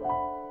you